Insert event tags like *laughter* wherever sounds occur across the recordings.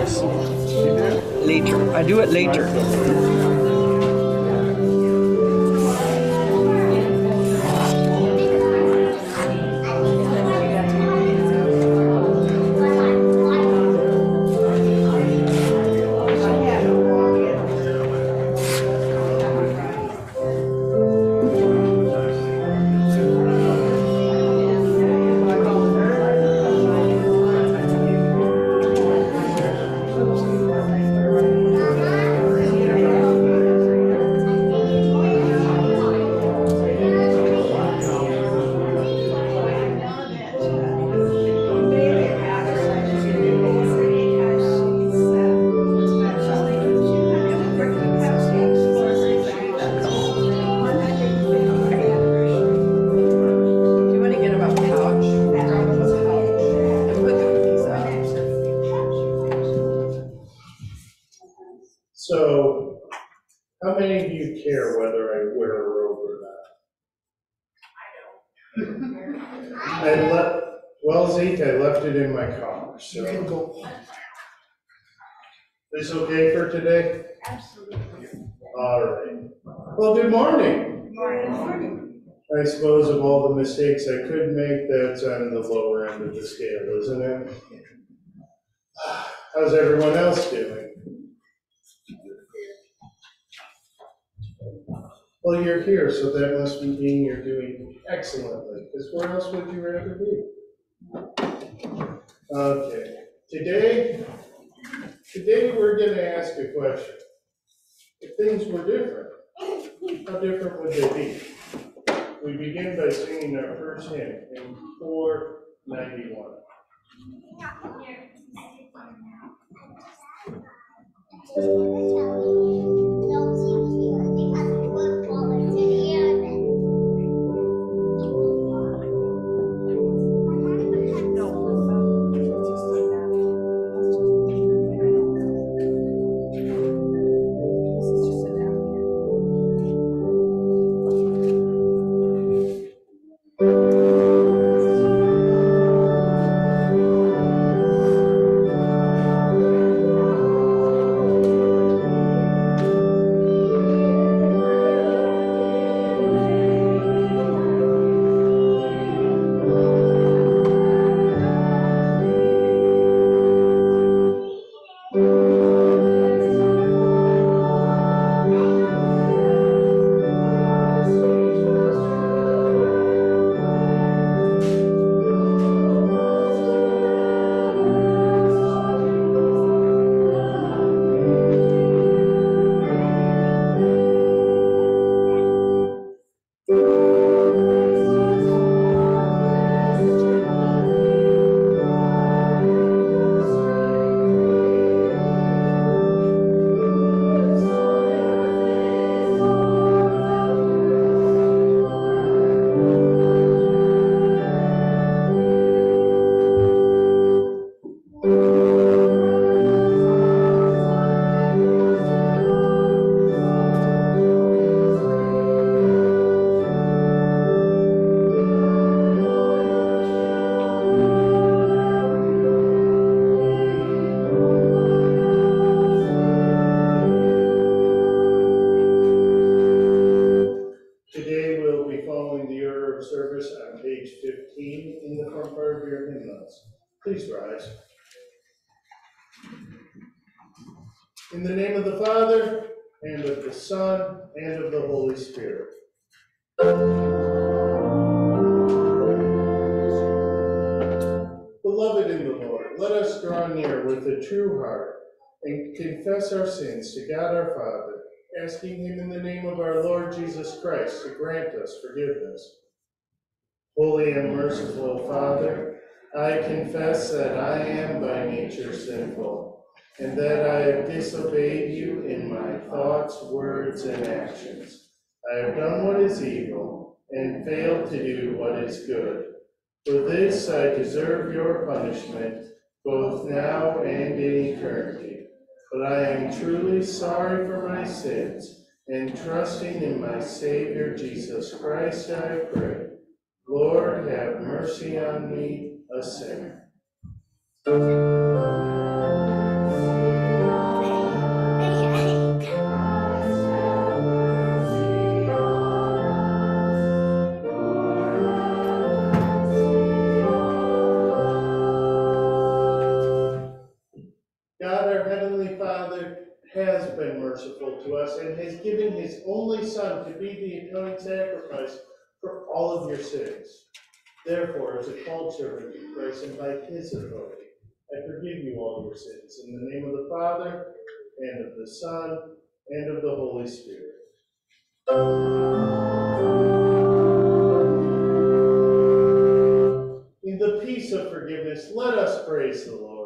this. Later. I do it later. Draw near with a true heart and confess our sins to God our Father, asking him in the name of our Lord Jesus Christ to grant us forgiveness. Holy and merciful Father, I confess that I am by nature sinful, and that I have disobeyed you in my thoughts, words, and actions. I have done what is evil, and failed to do what is good. For this I deserve your punishment, both now and in eternity. But I am truly sorry for my sins, and trusting in my Savior Jesus Christ, I pray. Lord, have mercy on me, a sinner. Sacrifice for all of your sins. Therefore, as a called servant of Christ and by his authority, I forgive you all your sins in the name of the Father, and of the Son, and of the Holy Spirit. In the peace of forgiveness, let us praise the Lord.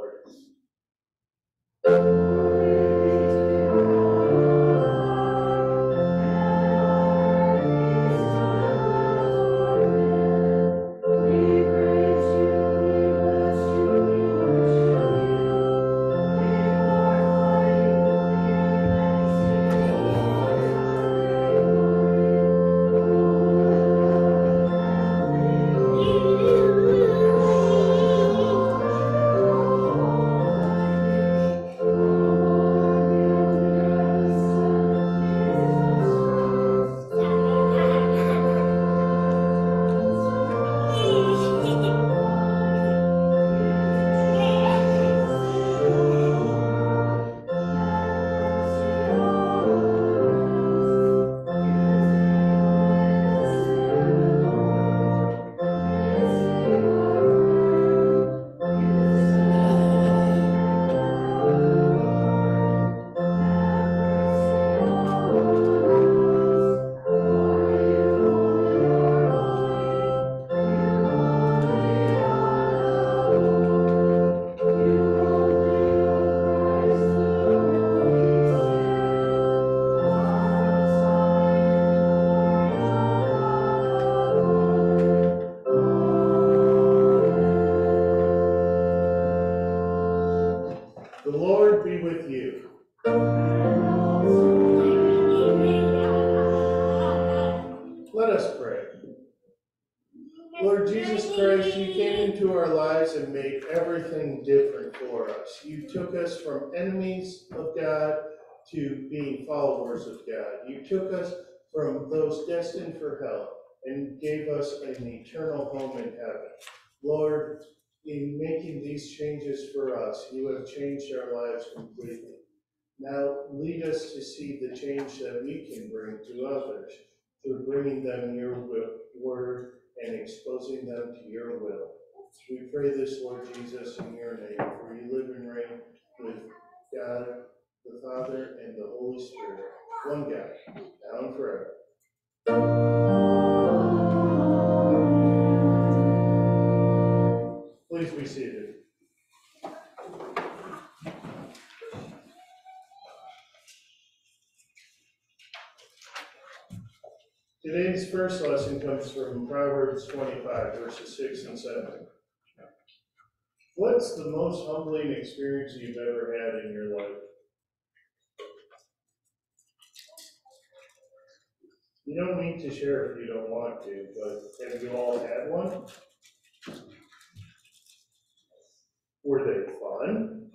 Hell and gave us an eternal home in heaven. Lord, in making these changes for us, you have changed our lives completely. Now lead us to see the change that we can bring to others through bringing them your wi- word and exposing them to your will. We pray this, Lord Jesus, in your name, for you live and reign with God, the Father, and the Holy Spirit, one God, now and forever. Please be seated. Today's first lesson comes from Proverbs twenty-five, verses six and seven. What's the most humbling experience you've ever had in your life? You don't need to share if you don't want to, but have you all had one? Were they fun?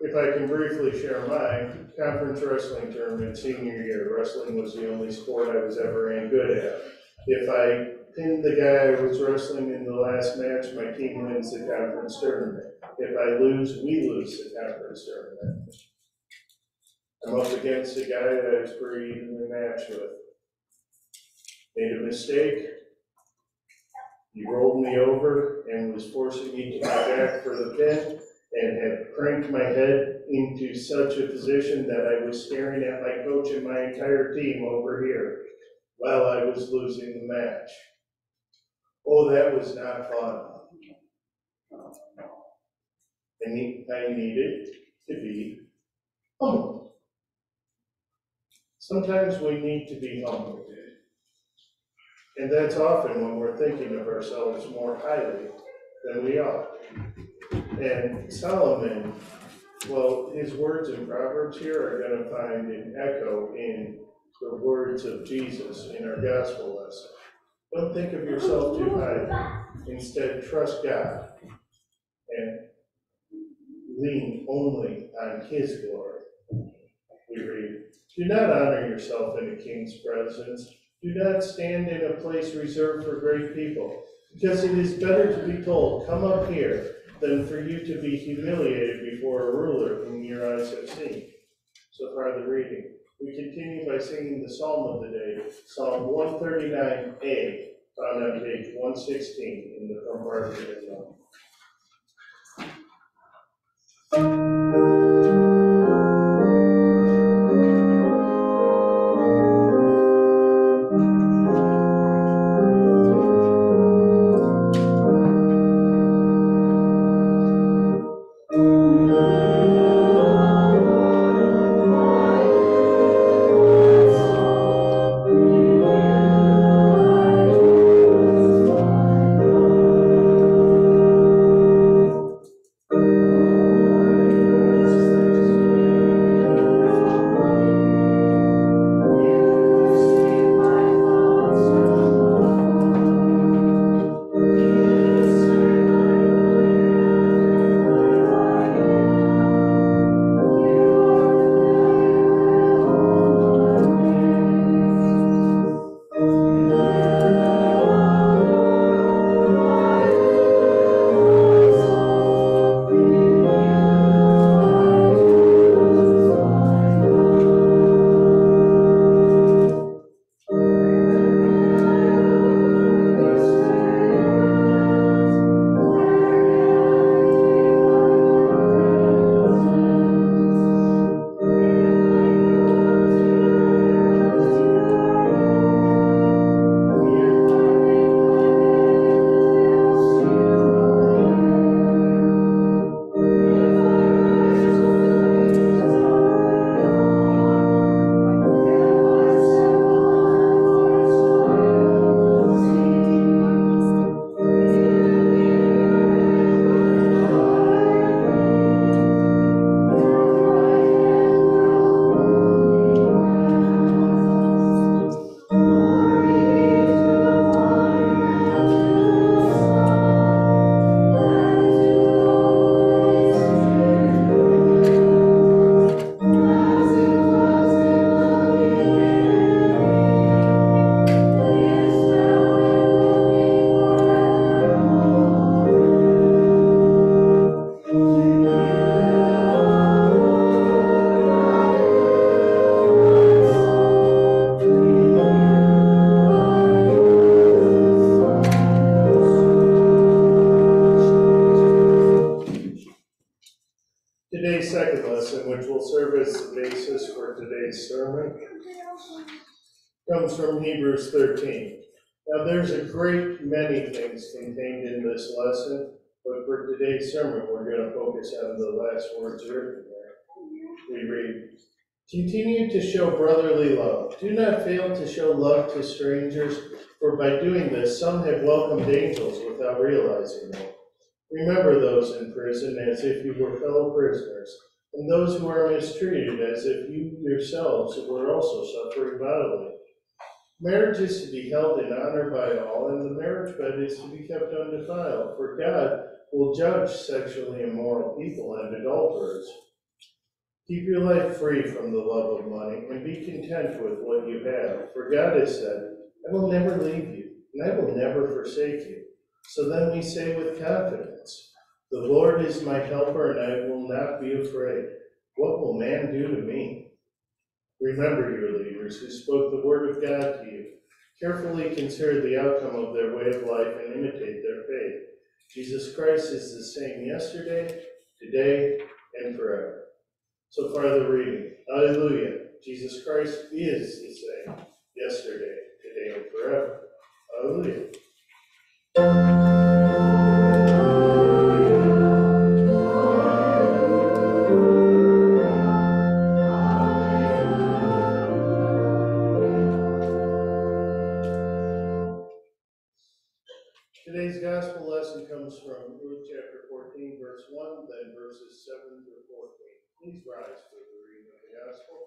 If I can briefly share mine, conference wrestling tournament senior year, wrestling was the only sport I was ever any good at. If I pinned the guy I was wrestling in the last match, my team wins the conference tournament. If I lose, we lose the conference tournament. I'm up against a guy that I was pretty evenly matched with. Made a mistake, he rolled me over and was forcing me to my back for the pin and had cranked my head into such a position that I was staring at my coach and my entire team over here while I was losing the match. Oh, that was not fun. I need, I needed to be humble. Sometimes we need to be humble. And that's often when we're thinking of ourselves more highly than we ought. And Solomon, well, his words in Proverbs here are gonna find an echo in the words of Jesus in our gospel lesson. Don't think of yourself too highly. Instead, trust God and lean only on his glory. We read, do not honor yourself in a king's presence. Do not stand in a place reserved for great people. Because it is better to be told, Come up here, than for you to be humiliated before a ruler whom your eyes have seen. So far, the reading. We continue by singing the psalm of the day, Psalm 139A, found on page 116 in the Barker hymnal. Today's sermon, we're going to focus on the last words written there. We read, Continue to show brotherly love. Do not fail to show love to strangers, for by doing this, some have welcomed angels without realizing it. Remember those in prison as if you were fellow prisoners, and those who are mistreated as if you yourselves were also suffering bodily. Marriage is to be held in honor by all, and the marriage bed is to be kept undefiled, for God will judge sexually immoral people and adulterers. Keep your life free from the love of money, and be content with what you have, for God has said, I will never leave you, and I will never forsake you. So then we say with confidence, The Lord is my helper, and I will not be afraid. What will man do to me? Remember your leaders who spoke the word of God to you. Carefully consider the outcome of their way of life and imitate their faith. Jesus Christ is the same yesterday, today, and forever. So far the reading. Hallelujah. Jesus Christ is the same yesterday, today, and forever. Hallelujah. Then verses 7 through 14. Please rise for the reading of the gospel.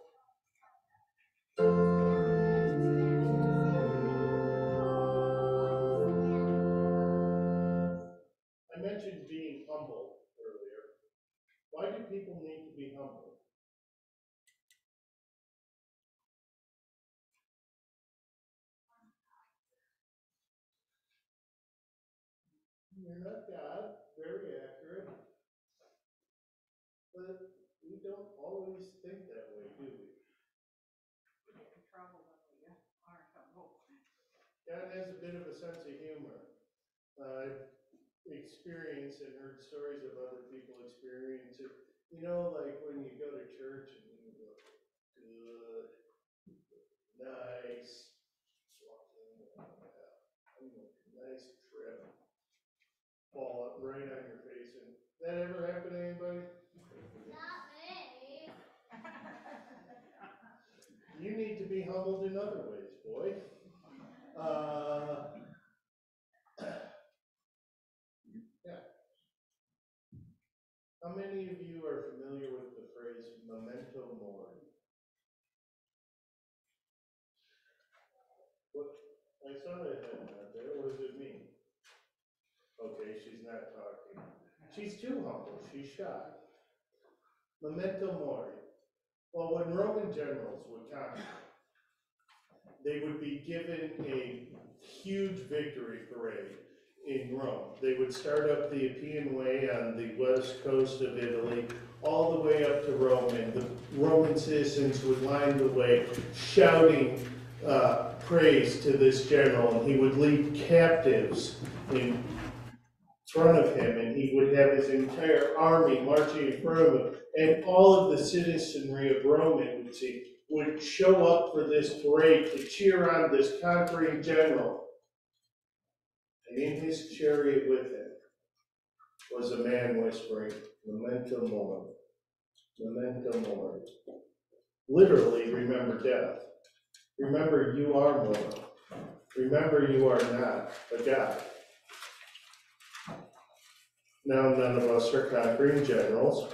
I mentioned being humble earlier. Why do people need to be humble? You're not God. Has a bit of a sense of humor. I've experienced and heard stories of other people experience it. You know, like when you go to church and you look good, nice, walking, nice trim, fall up right on your face. And that ever happen to anybody? Not me. You need to be humbled in other ways, boy. Uh, *clears throat* yeah. How many of you are familiar with the phrase memento mori? What, I saw that head out there, what does it mean? Okay, she's not talking. She's too humble, she's shy. Memento mori. Well, when Roman generals would conquer, they would be given a huge victory parade in Rome. They would start up the Appian Way on the west coast of Italy, all the way up to Rome, and the Roman citizens would line the way, shouting uh, praise to this general, and he would lead captives in front of him, and he would have his entire army marching in front of him, and all of the citizenry of Rome, it would seem, would show up for this parade to cheer on this conquering general. And in his chariot with him was a man whispering, Memento mori, memento mori. Literally, remember death. Remember you are mortal. Remember you are not a God. Now, none of us are conquering generals,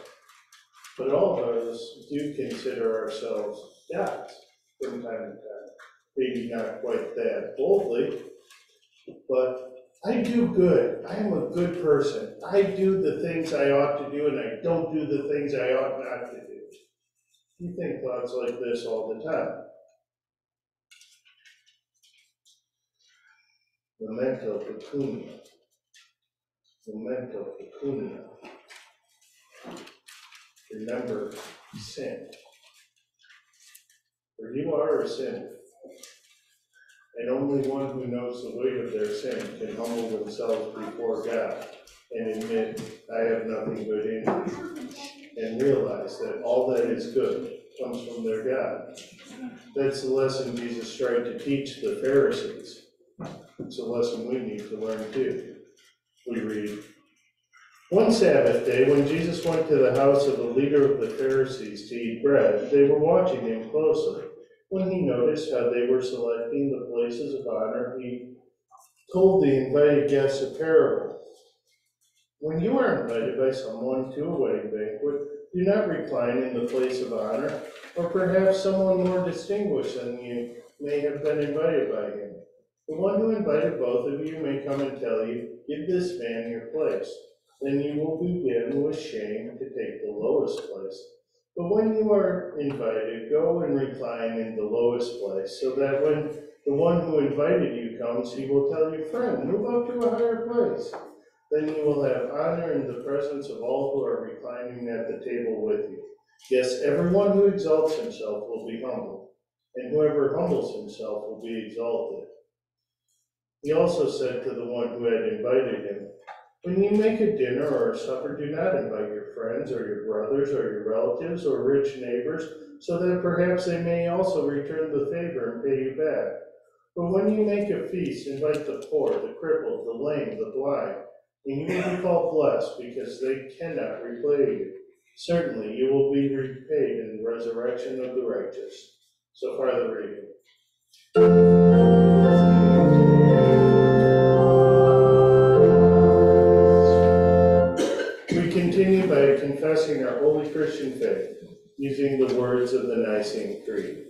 but all of us do consider ourselves gods from. Maybe not quite that boldly, but I do good. I am a good person. I do the things I ought to do, and I don't do the things I ought not to do. You think thoughts like this all the time. Memento pecunia. Memento pecunia. Remember sin. For you are a sinner. And only one who knows the weight of their sin can humble themselves before God and admit, I have nothing good in me. And realize that all that is good comes from their God. That's the lesson Jesus tried to teach the Pharisees. It's a lesson we need to learn too. We read, One Sabbath day, when Jesus went to the house of the leader of the Pharisees to eat bread, they were watching him closely. When he noticed how they were selecting the places of honor, he told the invited guests a parable. When you are invited by someone to a wedding banquet, do not recline in the place of honor, or perhaps someone more distinguished than you may have been invited by him. The one who invited both of you may come and tell you, Give this man your place. Then you will begin with shame to take the lowest place. But when you are invited, go and recline in the lowest place, so that when the one who invited you comes, he will tell you, Friend, move up to a higher place. Then you will have honor in the presence of all who are reclining at the table with you. Yes, everyone who exalts himself will be humbled, and whoever humbles himself will be exalted. He also said to the one who had invited him, When you make a dinner or a supper, do not invite your friends or your brothers or your relatives or rich neighbors, so that perhaps they may also return the favor and pay you back. But when you make a feast, invite the poor, the crippled, the lame, the blind, and you will be called blessed because they cannot repay you. Certainly you will be repaid in the resurrection of the righteous. So far the reading. Confessing our holy Christian faith using the words of the Nicene Creed.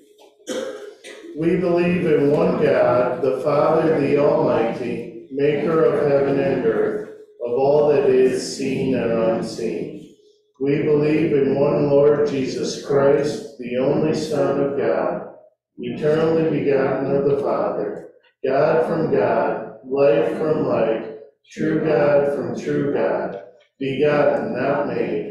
We believe in one God, the Father, the Almighty, maker of heaven and earth, of all that is seen and unseen. We believe in one Lord Jesus Christ, the only Son of God, eternally begotten of the Father, God from God, light from light, true God from true God, begotten, not made,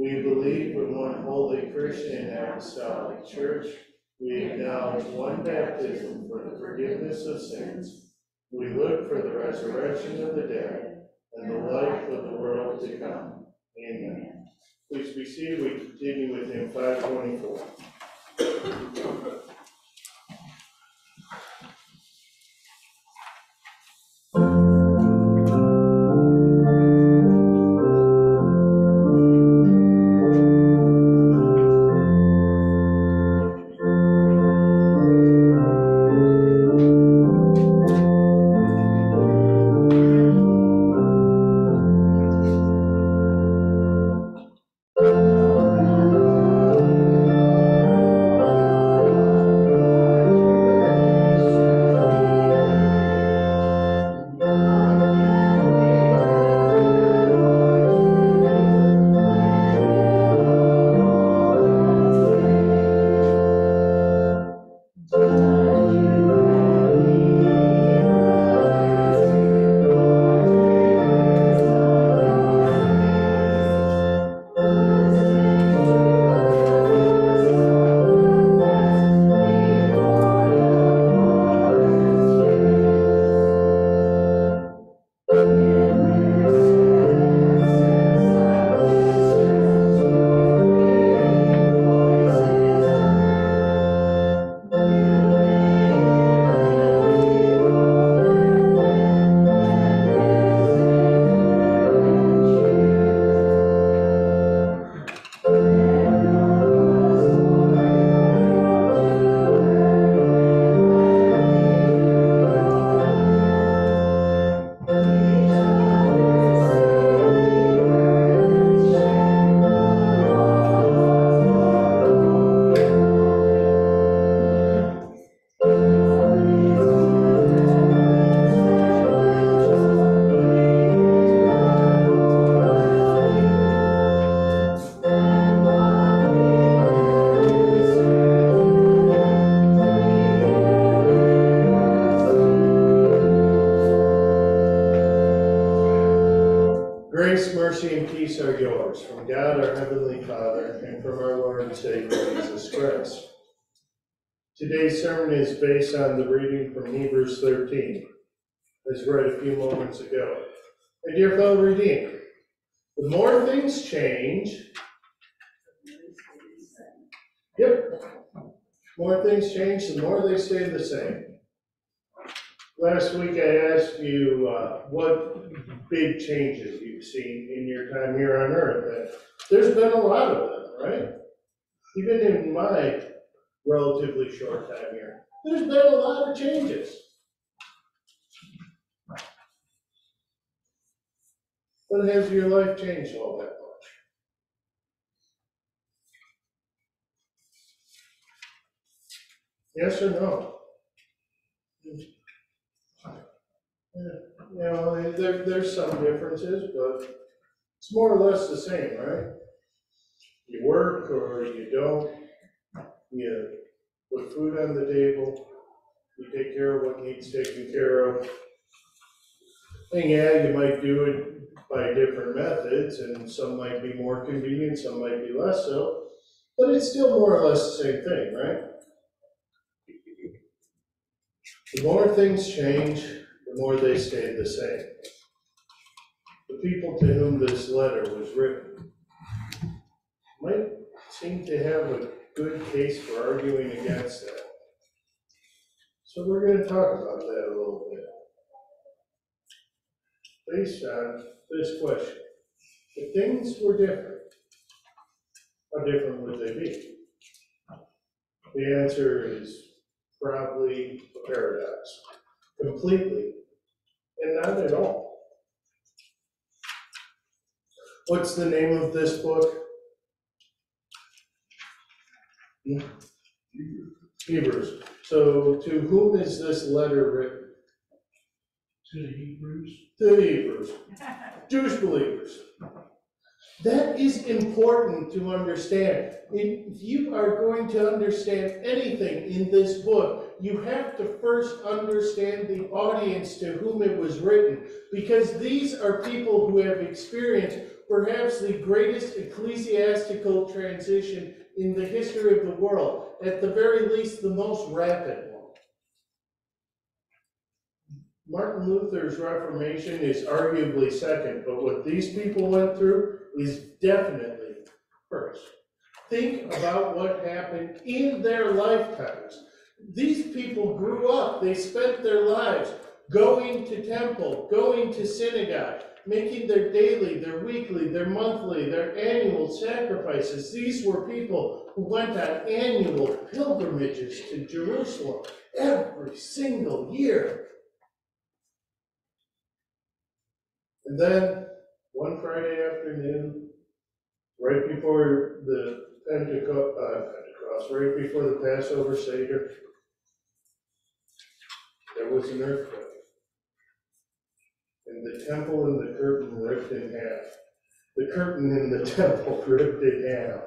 We believe in one holy Christian apostolic church. We acknowledge one baptism for the forgiveness of sins. We look for the resurrection of the dead and the life of the world to come. Amen. Please be seated. We continue with hymn 524. A few moments ago. My dear fellow redeemed, the more things change, yep, more things change, the more they stay the same. Last week I asked you uh, what big changes you've seen in your time here on earth. And there's been a lot of them, right? Even in my relatively short time here, there's been a lot of changes. But has your life changed all that much? Yes or no? You know, there, there's some differences, but it's more or less the same, right? You work or you don't, you put food on the table, you take care of what needs taken care of. And yeah, you might do it by different methods, and some might be more convenient, some might be less so, but it's still more or less the same thing, right? The more things change, the more they stay the same. the people to whom this letter was written might seem to have a good case for arguing against that. So we're gonna talk about that a little bit. Based on this question. If things were different, how different would they be? The answer is probably a paradox, completely, and not at all. What's the name of this book? Hmm? Hebrews. So to whom is this letter written? To the Hebrews. To the Hebrews, *laughs* Jewish believers. That is important to understand. If you are going to understand anything in this book, you have to first understand the audience to whom it was written. Because these are people who have experienced perhaps the greatest ecclesiastical transition in the history of the world, at the very least, the most rapid one. Martin Luther's Reformation is arguably second, but what these people went through is definitely first. Think about what happened in their lifetimes. These people grew up, they spent their lives going to temple, going to synagogue, making their daily, their weekly, their monthly, their annual sacrifices. These were people who went on annual pilgrimages to Jerusalem every single year. And then, one Friday afternoon, right before the Pentecost, uh, Pentecost, right before the Passover Seder, there was an earthquake. And the temple and the curtain ripped in half. The curtain in the *laughs* temple ripped in half.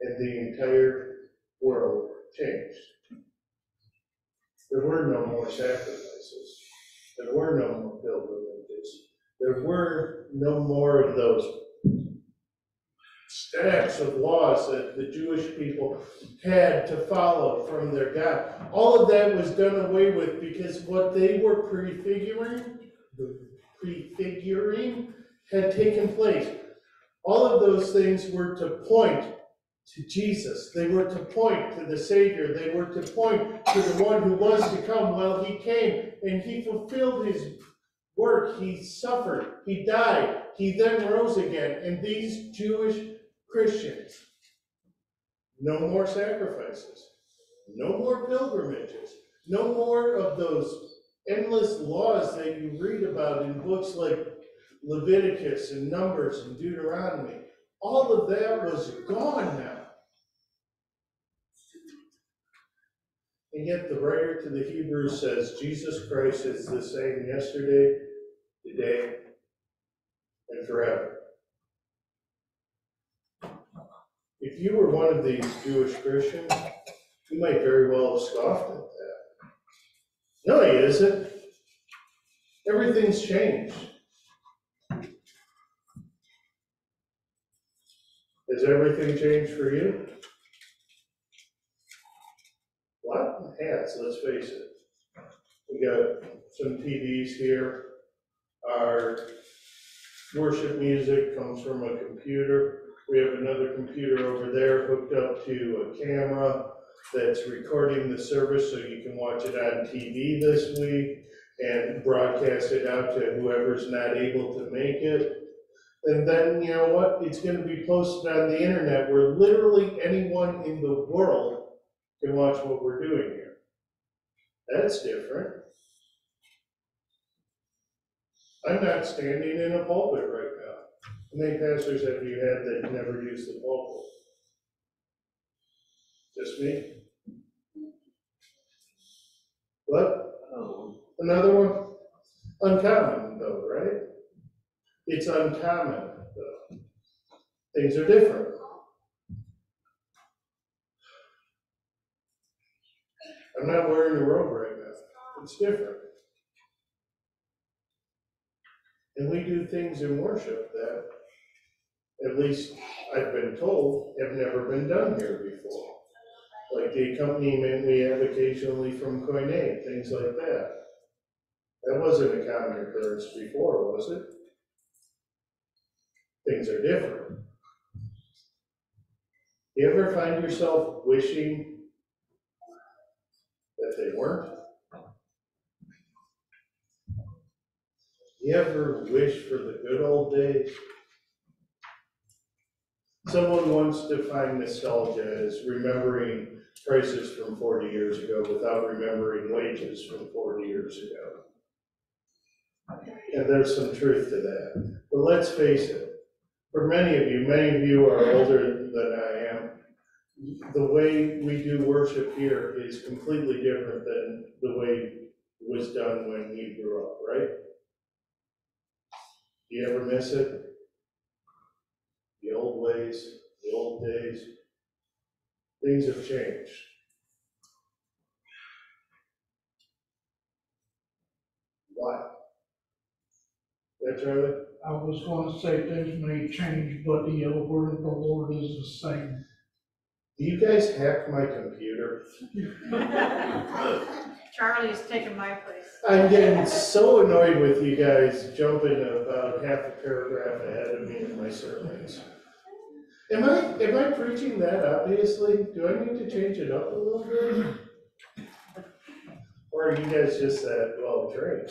And the entire world changed. There were no more sacrifices. There were no more pilgrimages. There were no more of those stacks of laws that the Jewish people had to follow from their God. All of that was done away with because what they were prefiguring, the prefiguring had taken place. All of those things were to point to Jesus. They were to point to the Savior. They were to point to the one who was to come. Well, he came and he fulfilled his work. He suffered. He died. He then rose again. And these Jewish Christians, no more sacrifices, no more pilgrimages, no more of those endless laws that you read about in books like Leviticus and Numbers and Deuteronomy. All of that was gone now. And yet the writer to the Hebrews says Jesus Christ is the same yesterday, today, and forever. If you were one of these Jewish Christians, you might very well have scoffed at that. No, he isn't. Everything's changed. Has everything changed for you? What? Let's face it. We got some TVs here. Our worship music comes from a computer. We have another computer over there hooked up to a camera that's recording the service so you can watch it on TV this week and broadcast it out to whoever's not able to make it. And then, you know what, it's gonna be posted on the internet where literally anyone in the world can watch what we're doing here. That's different. I'm not standing in a pulpit right now. How many pastors have you had that never used the pulpit? Just me? What? Another one? Uncommon though, right? It's uncommon though. Things are different. I'm not wearing a robe right now. It's different. And we do things in worship that, at least I've been told, have never been done here before. Like the accompaniment we have occasionally from Koine, things like that. That wasn't a common occurrence before, was it? Things are different. You ever find yourself wishing that they weren't? You ever wish for the good old days? Someone once defined nostalgia as remembering prices from forty years ago without remembering wages from forty years ago. And there's some truth to that. But let's face it, for many of you, many of you are older than I. The way we do worship here is completely different than the way it was done when we grew up, right? Do you ever miss it? The old ways, the old days? Things have changed. Why? Yeah, Charlie? I was gonna say things may change, but the word of the Lord is the same. Do you guys hack my computer? *laughs* Charlie's taking my place. I'm getting so annoyed with you guys jumping about half a paragraph ahead of me in my sermons. Am I, am I preaching that obviously? Do I need to change it up a little bit? Or are you guys just that well trained?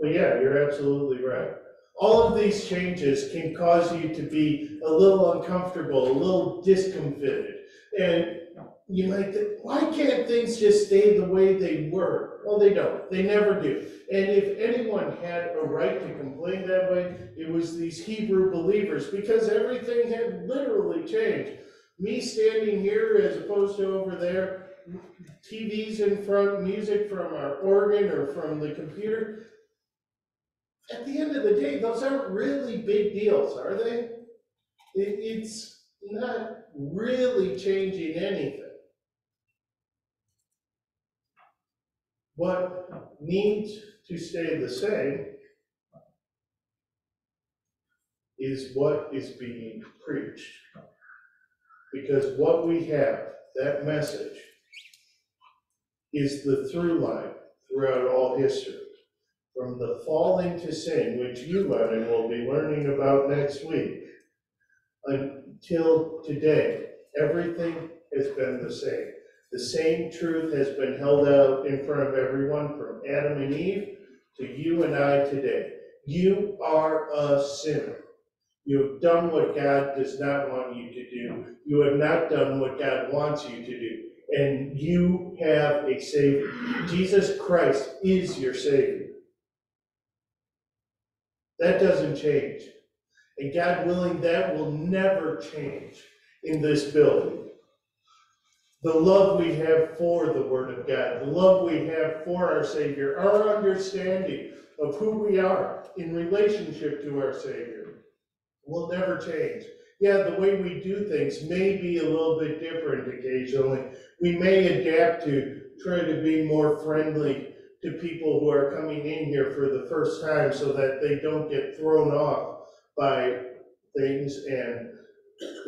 But yeah, you're absolutely right. All of these changes can cause you to be a little uncomfortable, a little discomfited. And you might think, why can't things just stay the way they were? Well, they don't. They never do. And if anyone had a right to complain that way, it was these Hebrew believers because everything had literally changed. Me standing here as opposed to over there, TVs in front, music from our organ or from the computer. At the end of the day, those aren't really big deals, are they? It, it's not really changing anything. What needs to stay the same is what is being preached. Because what we have, that message, is the through line throughout all history. From the falling to sin, which you, Lennon, will be learning about next week, until today, everything has been the same. The same truth has been held out in front of everyone from Adam and Eve to you and I today. You are a sinner. You have done what God does not want you to do. You have not done what God wants you to do. And you have a Savior. Jesus Christ is your Savior. That doesn't change. And God willing, that will never change in this building the love we have for the Word of God, the love we have for our Savior, our understanding of who we are in relationship to our Savior will never change. Yeah, the way we do things may be a little bit different occasionally. We may adapt to try to be more friendly to people who are coming in here for the first time so that they don't get thrown off by things and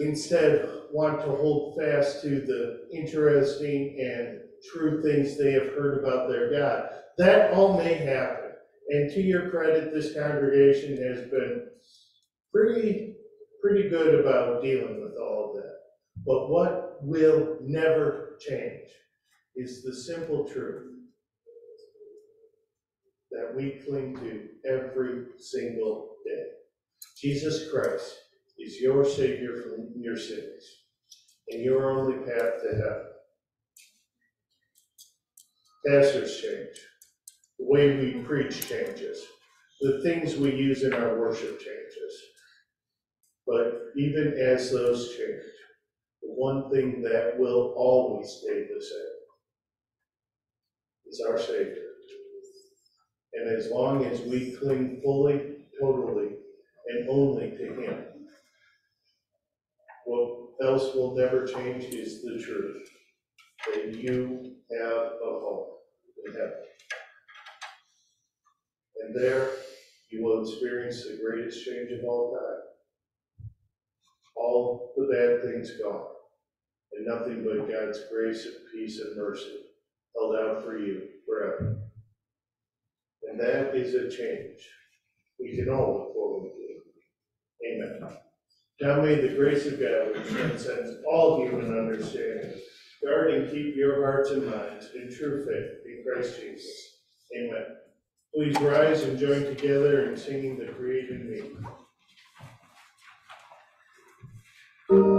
instead want to hold fast to the interesting and true things they have heard about their God. That all may happen. And to your credit, this congregation has been pretty, pretty good about dealing with all of that. But what will never change is the simple truth that we cling to every single day. Jesus Christ is your Savior from your sins and your only path to heaven. Pastors change. The way we preach changes. The things we use in our worship changes. But even as those change, the one thing that will always stay the same is our Savior. And as long as we cling fully, totally, and only to Him, what else will never change is the truth that you have a home in heaven. And there you will experience the greatest change of all time. All the bad things gone, and nothing but God's grace and peace and mercy held out for you forever. And that is a change we can all look forward to. Amen. Now may the grace of God, which transcends all human understanding, guard and keep your hearts and minds in true faith in Christ Jesus. Amen. Please rise and join together in singing the Created Me.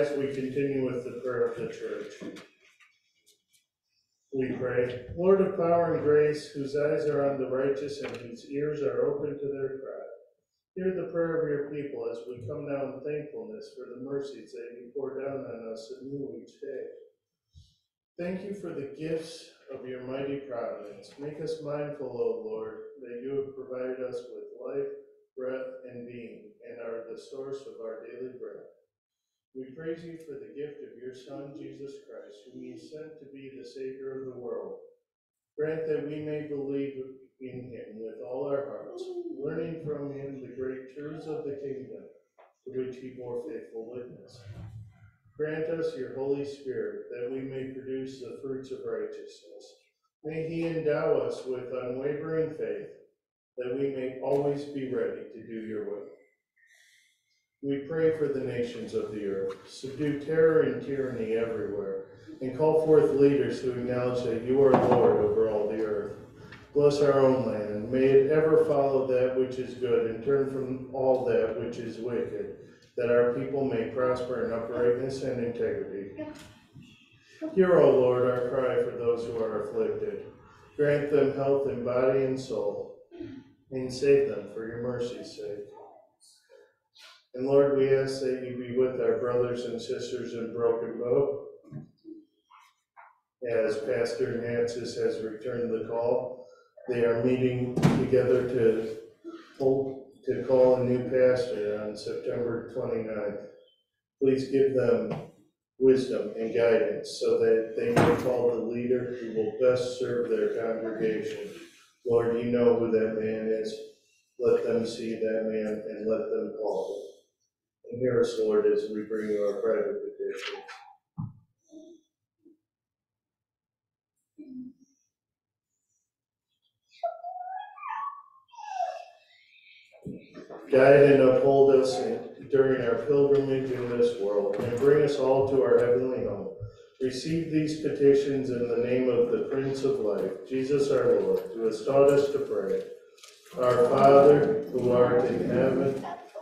Rise. We continue with the prayer of the church. We pray, Lord of power and grace, whose eyes are on the righteous and whose ears are open to their cry. Hear the prayer of your people as we come now in thankfulness for the mercies that you pour down on us anew each day. Thank you for the gifts of your mighty providence. Make us mindful, O Lord, that you have provided us with life, breath, and being, and are the source of our daily bread. We praise you for the gift of your Son, Jesus Christ, whom you sent to be the Savior of the world. Grant that we may believe in him with all our hearts, learning from him the great truths of the kingdom, to which he bore faithful witness. Grant us your Holy Spirit, that we may produce the fruits of righteousness. May he endow us with unwavering faith, that we may always be ready to do your will. We pray for the nations of the earth, subdue terror and tyranny everywhere, and call forth leaders who acknowledge that you are Lord over all the earth. Bless our own land, and may it ever follow that which is good and turn from all that which is wicked, that our people may prosper in uprightness and integrity. Hear, O Lord, our cry for those who are afflicted. Grant them health in body and soul, and save them for your mercy's sake. And Lord, we ask that you be with our brothers and sisters in Broken Bow. As Pastor Nancis has returned the call, they are meeting together to to call a new pastor on September 29th. Please give them wisdom and guidance so that they may call the leader who will best serve their congregation. Lord, you know who that man is. Let them see that man and let them call him. Us, Lord, as we bring you our private petitions. Guide and uphold us during our pilgrimage in this world, and bring us all to our heavenly home. Receive these petitions in the name of the Prince of Life, Jesus our Lord, who has taught us to pray. Our Father, who art in heaven,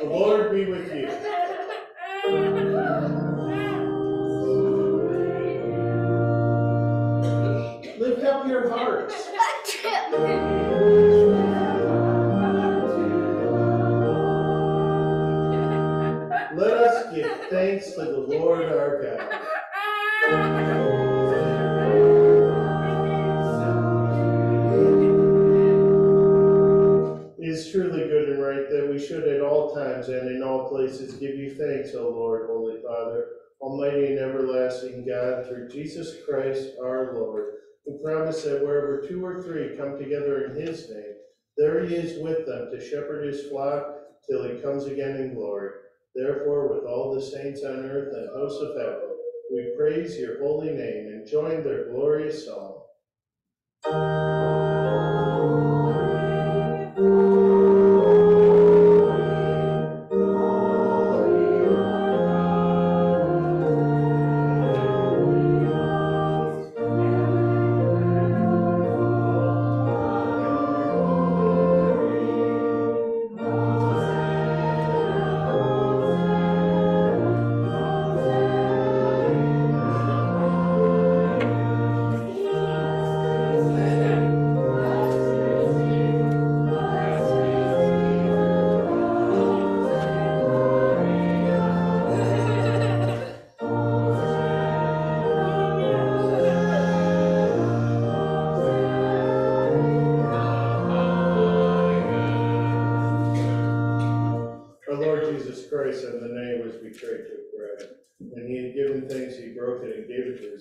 The Lord be with you. Lift up your hearts. *laughs* thanks, O Lord, Holy Father, Almighty and everlasting God, through Jesus Christ our Lord, who promised that wherever two or three come together in his name, there he is with them to shepherd his flock till he comes again in glory. Therefore, with all the saints on earth and hosts of heaven, we praise your holy name and join their glorious song.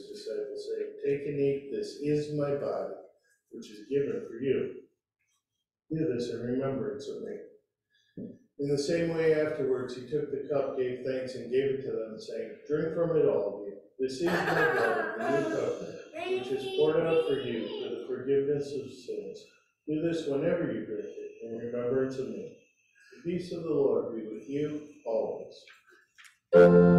Disciples, saying, Take and eat, this is my body, which is given for you. Do this in remembrance of me. In the same way afterwards, he took the cup, gave thanks, and gave it to them, saying, Drink from it, all of you. This is my blood the new covenant, which is poured out for you for the forgiveness of sins. Do this whenever you drink it, in remembrance of me. The peace of the Lord be with you always. Thank you.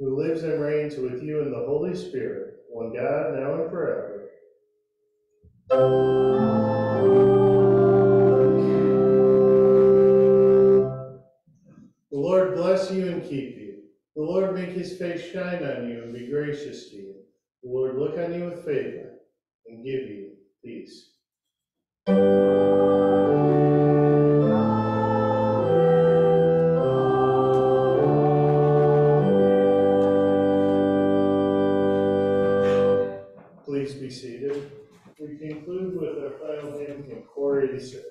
Who lives and reigns with you in the Holy Spirit, one God, now and forever. The Lord bless you and keep you. The Lord make his face shine on you and be gracious to you. The Lord look on you with favor and give you peace. In Core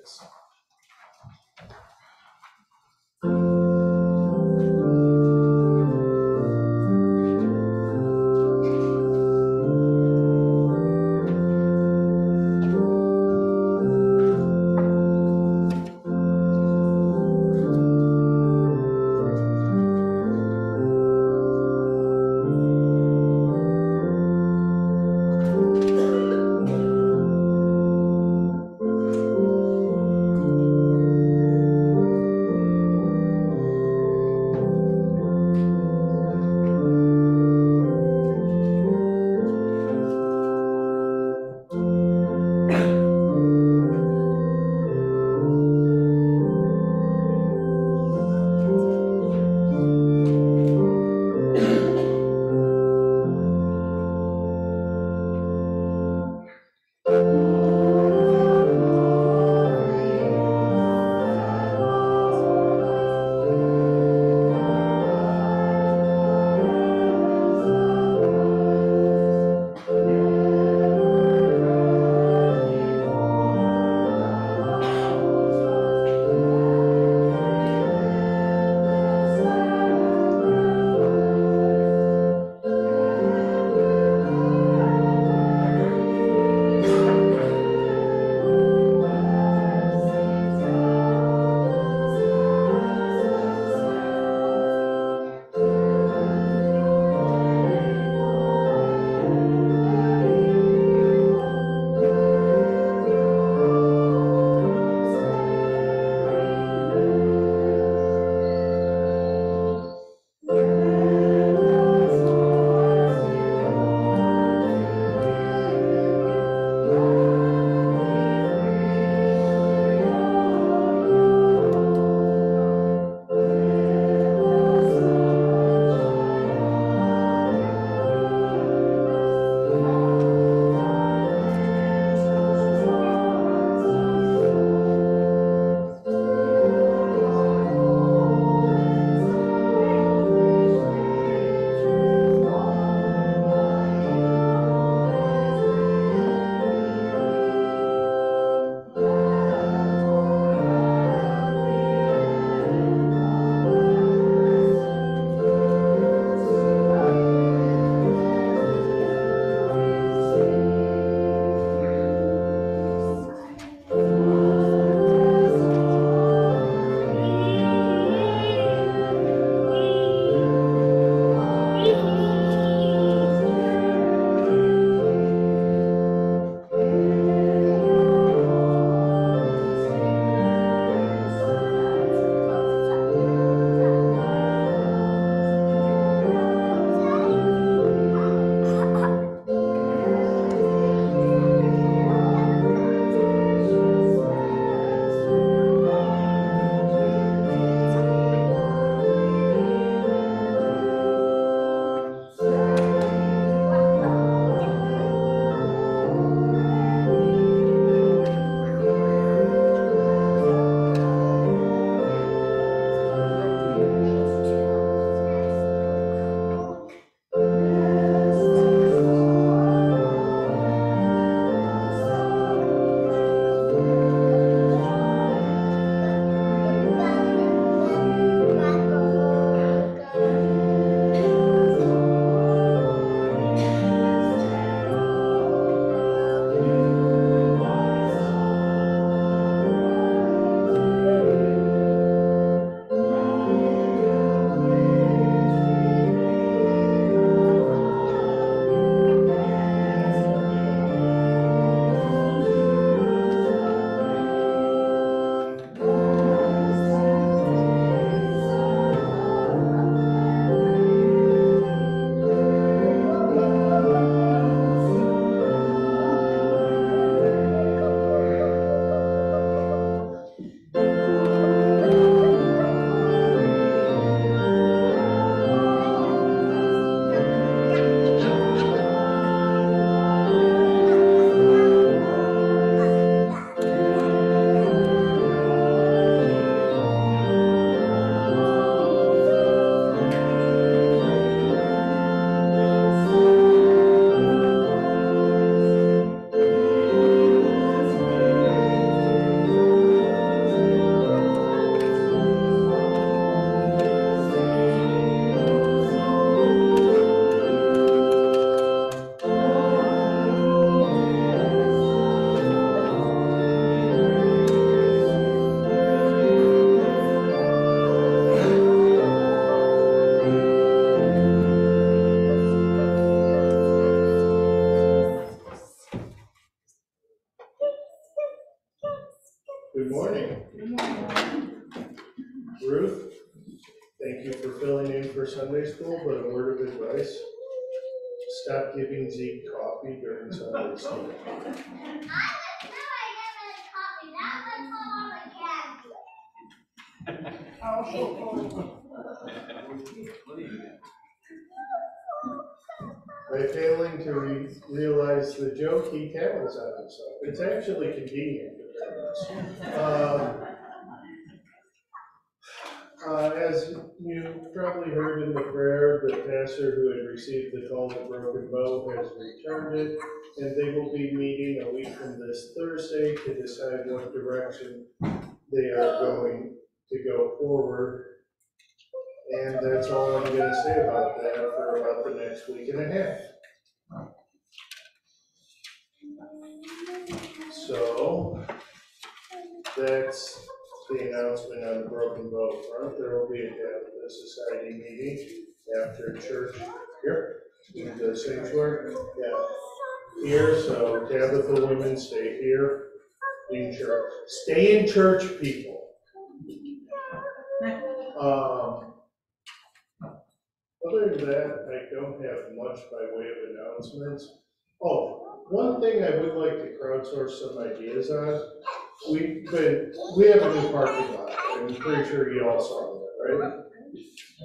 By failing to re- realize the joke he tells on himself. It's actually convenient. Um, Uh, as you probably heard in the prayer, the pastor who had received the call to broken bow has returned it, and they will be meeting a week from this Thursday to decide what direction they are going to go forward. And that's all I'm gonna say about that for about the next week and a half. So, that's the announcement on the Broken Bow front. There will be a Tabitha Society meeting after church here in the sanctuary. Yeah, here, so Tabitha women stay here in church. Stay in church, people. Um, other than that, I don't have much by way of announcements. Oh, one thing I would like to crowdsource some ideas on. We've we have a new parking lot, and I'm pretty sure you all saw that, right?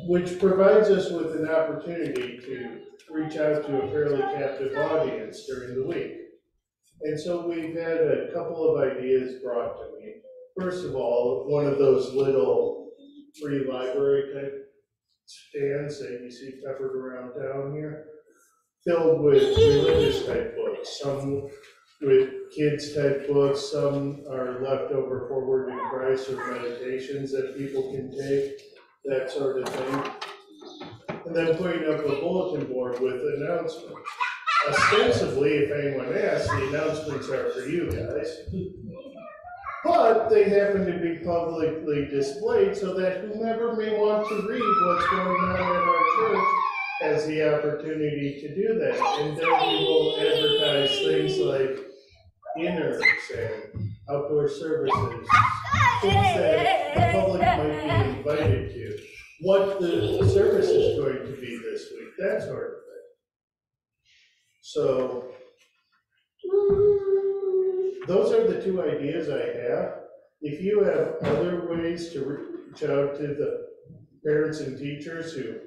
Which provides us with an opportunity to reach out to a fairly captive audience during the week. And so we've had a couple of ideas brought to me. First of all, one of those little free library type stands that you see peppered around down here, filled with religious type books, some with kids type books, some are leftover forward in Christ or meditations that people can take, that sort of thing. And then putting up a bulletin board with announcements. Ostensibly, if anyone asks, the announcements are for you guys. But they happen to be publicly displayed so that whomever may want to read what's going on at our church has the opportunity to do that. And then we will advertise things like dinners and outdoor services, things that the public might be invited to. What the service is going to be this week, that sort of thing. So, those are the two ideas I have. If you have other ways to reach out to the parents and teachers who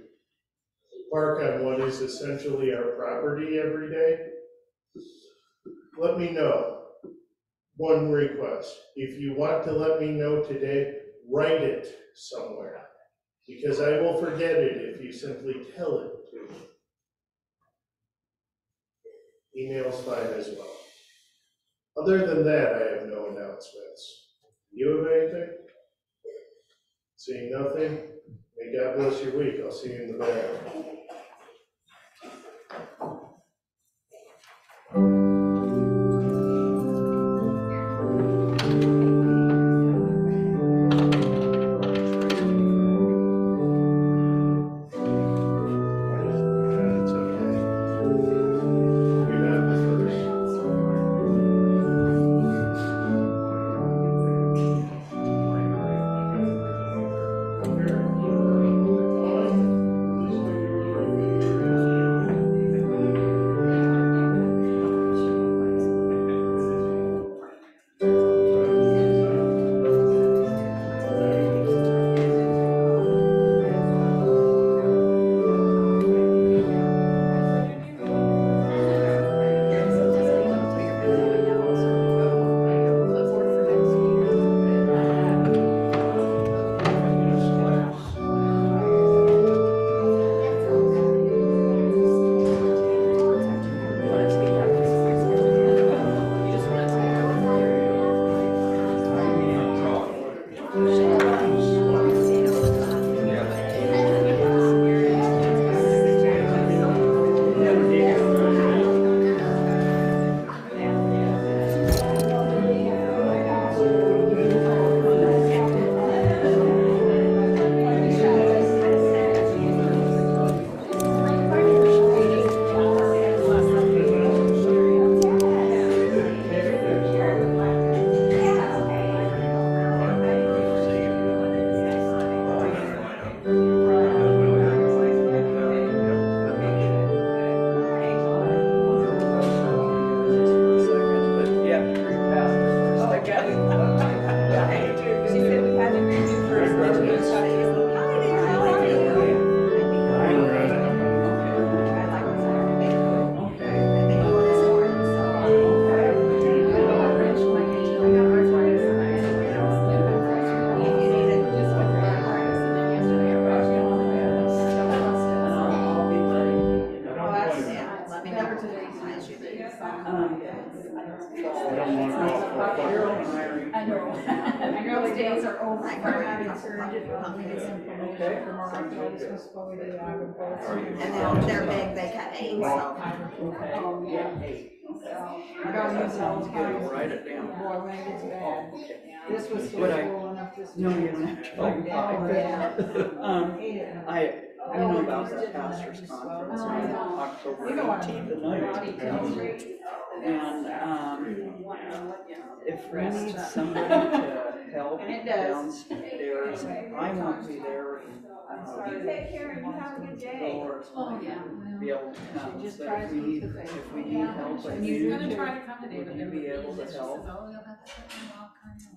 park on what is essentially our property every day, let me know. One request, if you want to let me know today, write it somewhere. Because I will forget it if you simply tell it to me. Email's fine as well. Other than that, I have no announcements. You have anything? Seeing nothing? May God bless your week. I'll see you in the back. I don't use. Write it down. Boy, when it gets bad. This was still Would I- rolling up this. No, you don't have to write it down. Oh, yeah. *laughs* Um, Ate it. I, I you know about did that pastors was conference on I know. October You know what eighteenth mean. and Body tells nineteenth. me. And, um, if we need somebody to *laughs* help And it does. downstairs, I won't be there. And, uh, Take care and you have a good day. Doris Oh, yeah. Be able to come, She just but tries if we to need, keep the if we need help, like And he's do, gonna try to come today, would you never be able to She help? oh, you'll have to set me all kind of.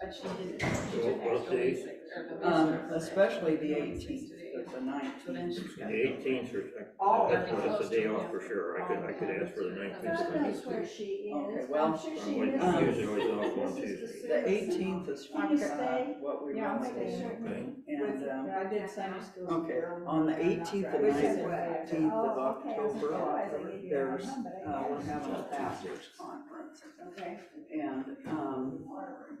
But she did. she So did what extra days? basic, or the Um, basic. especially the eighteenth, but the So then nineteenth. she's got. The eighteenth or, All that's, of that's a day off for sure, I could, I could ask for the nineteenth. knows where she Okay, well, I'm usually always off on Tuesday. the eighteenth is Can you uh, stay? what we Yeah, I'm want to do. staying. Okay. And, um, I did Sunday school. Okay, on the 18th and 19th of Oh, okay. I was October, surprised they gave you that there's, uh, we're having a pastors conference. Okay. And, um,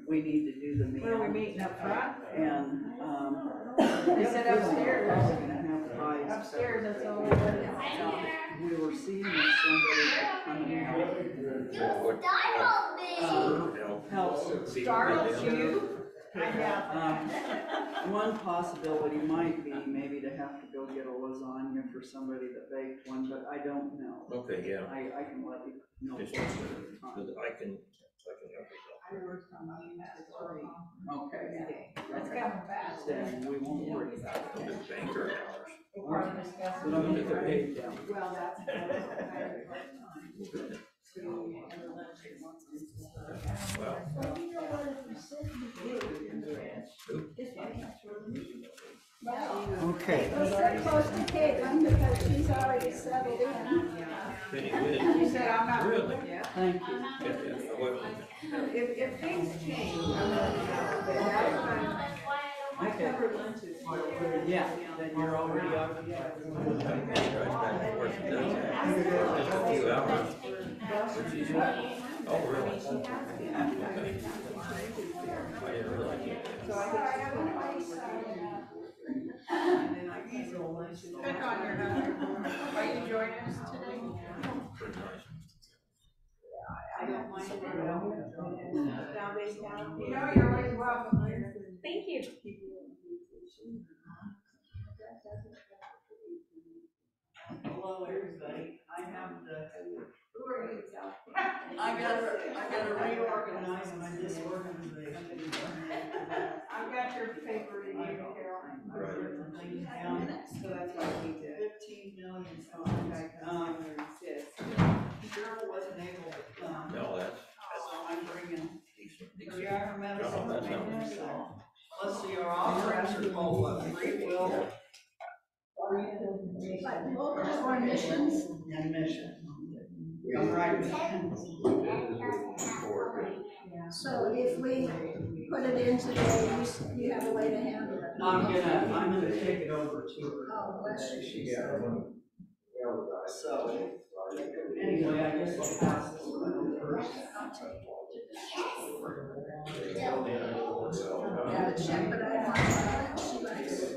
we need to do the meal. Where are we meeting up front? And, um. They said upstairs. We're gonna have pies. Upstairs, that's all. Um, We were seeing if somebody could come and help, You startled me. help. Startled you? Um, one possibility might be maybe to have to go get a lasagna for somebody that baked one, but I don't know. Okay, yeah, I, I can let you know. Just- closer to the time. But I can, I can help with Okay, That's coming fast. then we won't worry about that. it. The banker hours. We'll probably discuss But I'm gonna get paid down. Well, that's. Well, Okay, close to Caitlin because she's already settled in. Penny You Whiz. said I'm not. Really? Yeah. thank you. Yeah, yeah, well, If, if things change, I'm gonna, but that's why I Okay, covered lunches. yeah, then you're already up. Penny drives back and forth, and does that. Just a few hours. Oh, really? I didn't that. So I And then I can't go lunches. Pick on your. Are you joining us today? I don't mind it at all. You know, you're always welcome here. Thank you. Hello, everybody. I have the, Who are you, Cal? I gotta, I gotta reorganize my disorganization. *laughs* I've got your paper to give you, Carol. Things down. So that's why we did. Fifteen million. Oh, okay, 'cause Um, this. Cheryl wasn't able to come, No, that's, so I'm bringing decent, the decent. Jagger medicine. Oh, that sounds- So, Let's see, our offerings are called what, free will Or missions. and mission. All right. So if we put it in today, you, s- you have a way to handle it. I'm gonna, I'm gonna take it over to her. Oh, bless you. She said. So, anyway, I guess I'll pass this one first. Got a check, but I don't know. She likes it.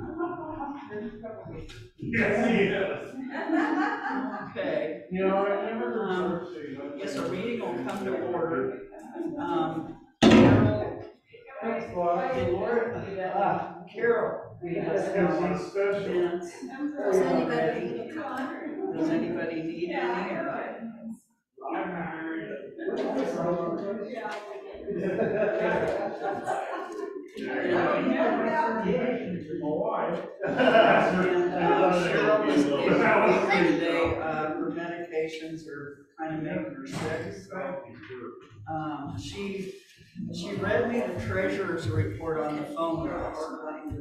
it. Okay, You know, I never. Um, yes, our meeting will come to order. Um, Carol, the Lord, uh, Carol, we have some special. minutes. Does anybody need a card? Does anybody need any? And, *laughs* today, uh, her medication palpitations are kind of making her sick, so. Um, she, she read me the treasurer's report on the phone.